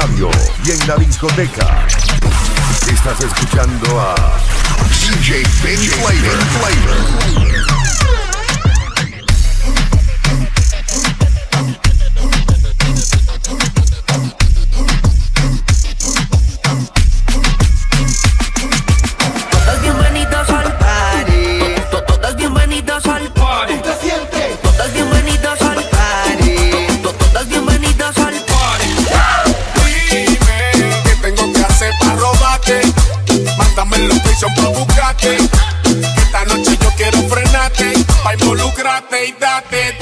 radio y en la discoteca. Estás escuchando a DJ Ben Flavor. they thought that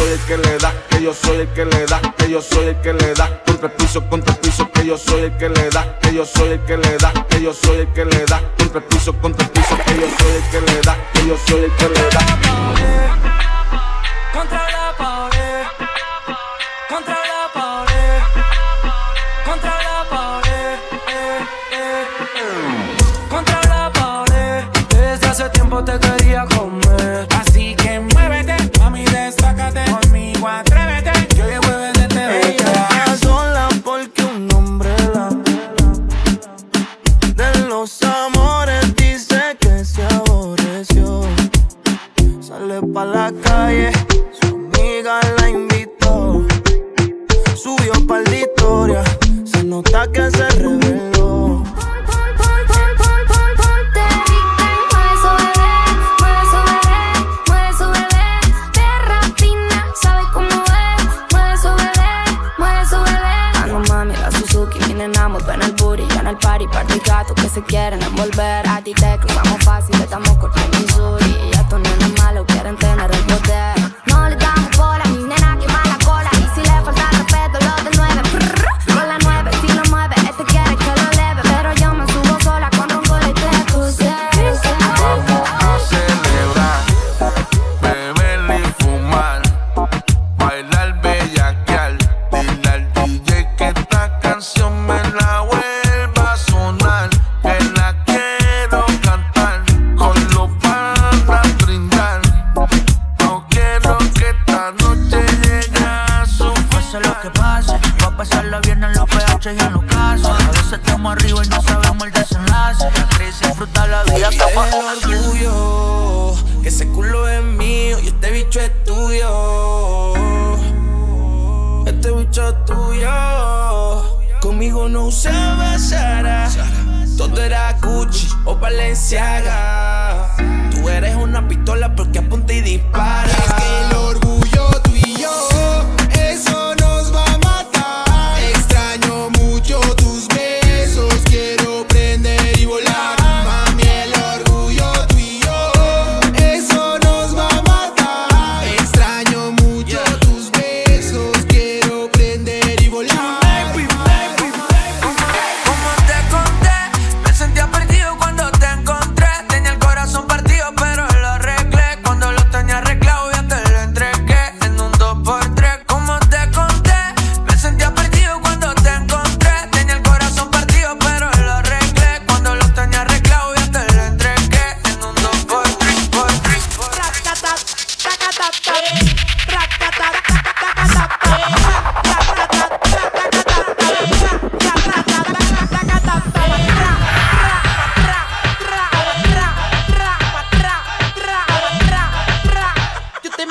soy el que le da, que yo soy el que le da, que yo soy el que le da. Por tres pisos, con tres pisos, que yo soy el que le da, que yo soy el que le da, que yo soy el que le da. Por tres pisos, con tres pisos, que yo soy el que le da, que yo soy el que le da. Contra la pared, contra la pared, contra la pared, contra la pared. Desde hace tiempo te quería comer enamoró en el booty, en el party, par de gatos que se quieren envolver. tú eras Gucci o Balenciaga. Tú eres una pistola porque apunta y dispara. Es que el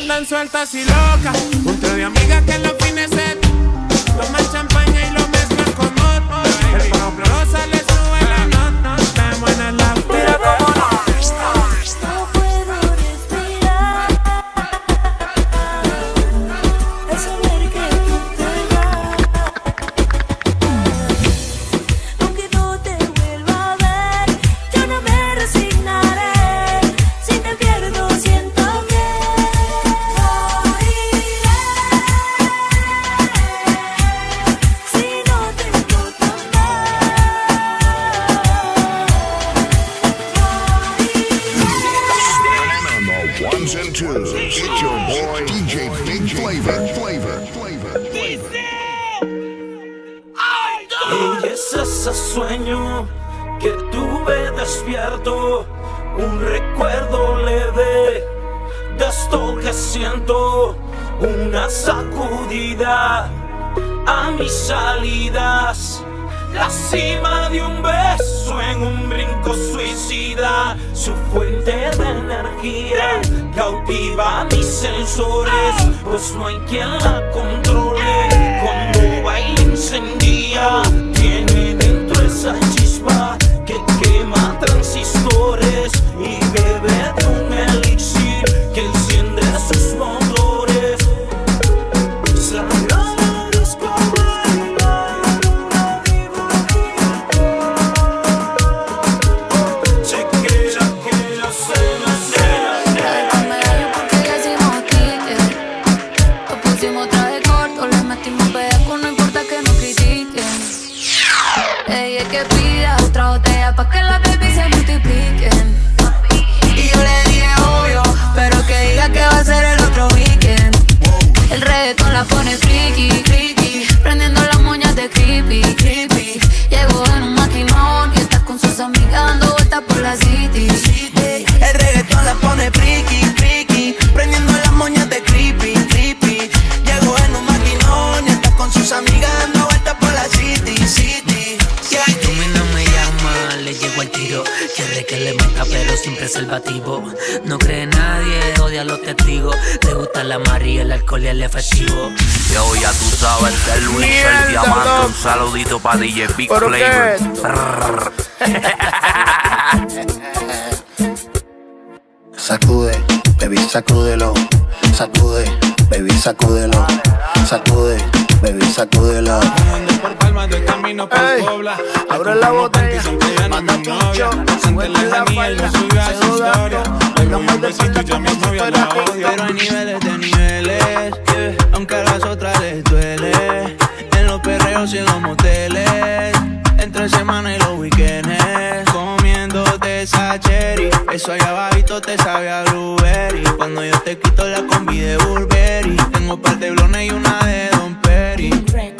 Andan sueltas y locas, un trío de amigas que en los fines se toman champaña un recuerdo leve de esto que siento, una sacudida a mis salidas. La cima de un beso en un brinco suicida, su fuente de energía cautiva mis sensores, pues no hay quien la controle. Cuando baila incendia, tiene dentro esa chispa que quema transistores y bebe de un No cree nadie, odia a los testigos. Le gusta la María, el alcohol y el efectivo. Yo, ya tú sabes que el Luis Mierda, el diamante. Un saludito para DJ Big. Flavor. Sacude, baby, sacúdelo. Sacude, baby, sacúdelo. Sacude, baby, sacúdelo. Ando por palmas de camino por Ey, Pobla. Abre la botella, manda Senté suelta la falda, subió a se Le doy un de mi como si novia fuera la río. odia. Pero hay niveles de niveles, yeah. aunque a las otras les duele. En los perreos y en los moteles, entre semana y los weekends, comiéndote esa cherry. Eso allá abajito te sabe a blueberry. Cuando yo te quito la combi de Burberry, tengo un par de blones y una de ready. ready.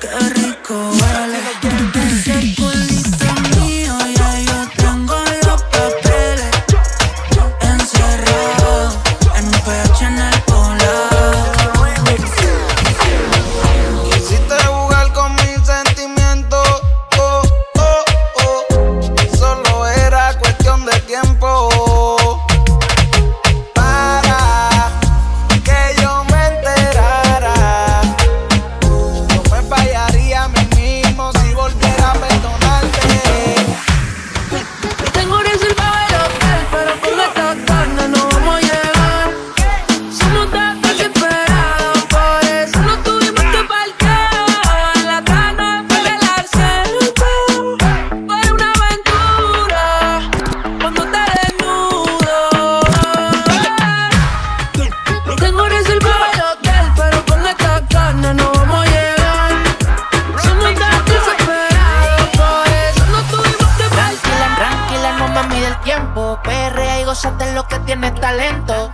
Qué rico. huele tiempo. Y gozate lo que tienes talento.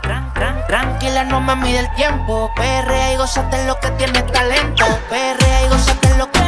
Tranquila, no me mide el tiempo. Perrea y gozate lo que tienes talento. Perrea y gozate lo que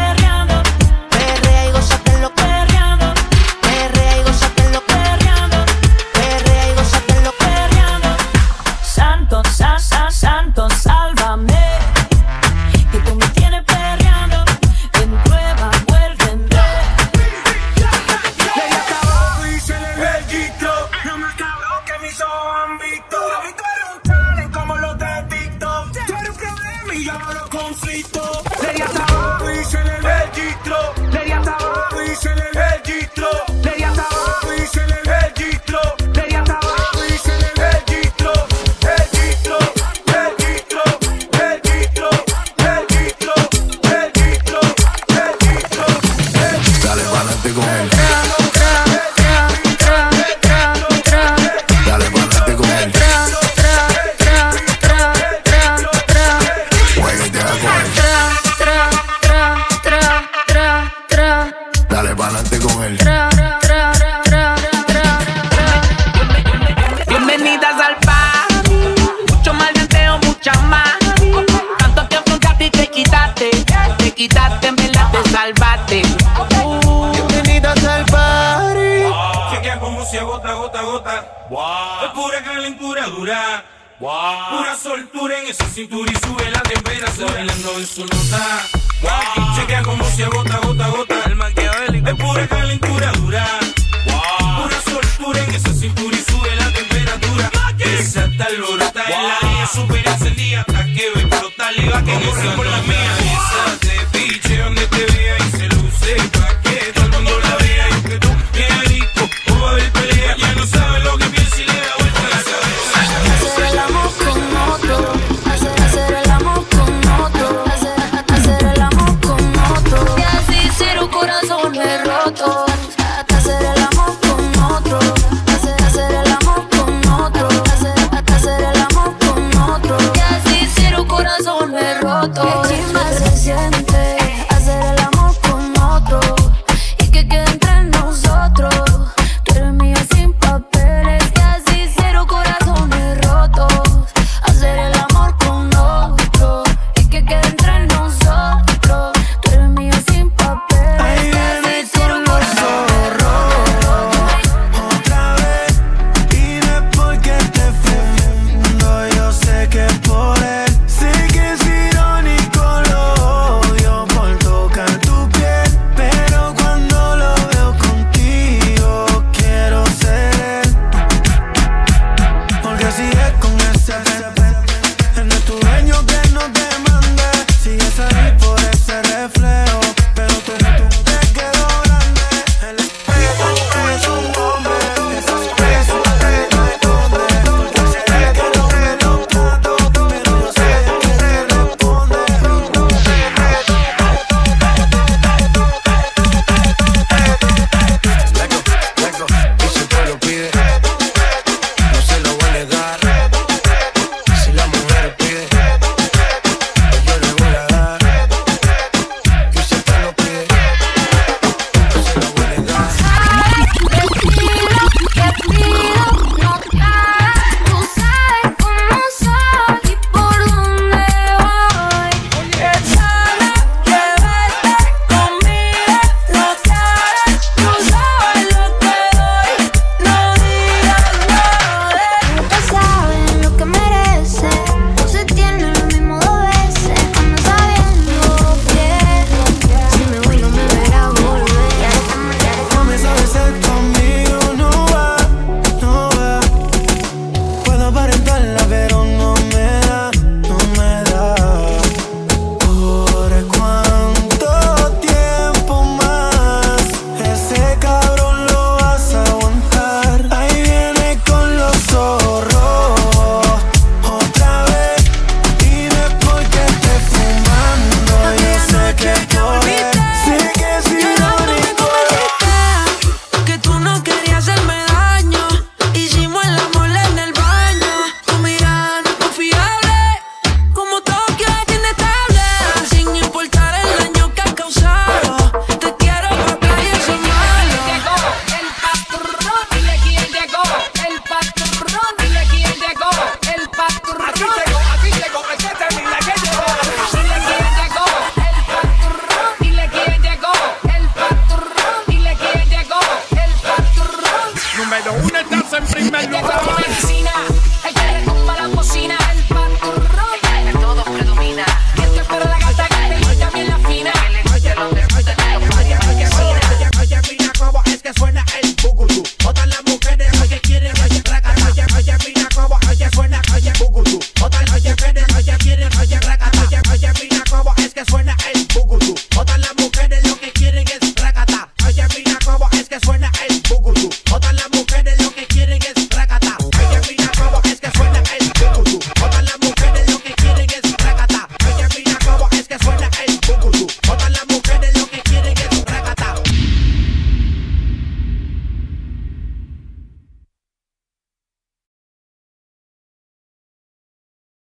negocio gota, gota, gota.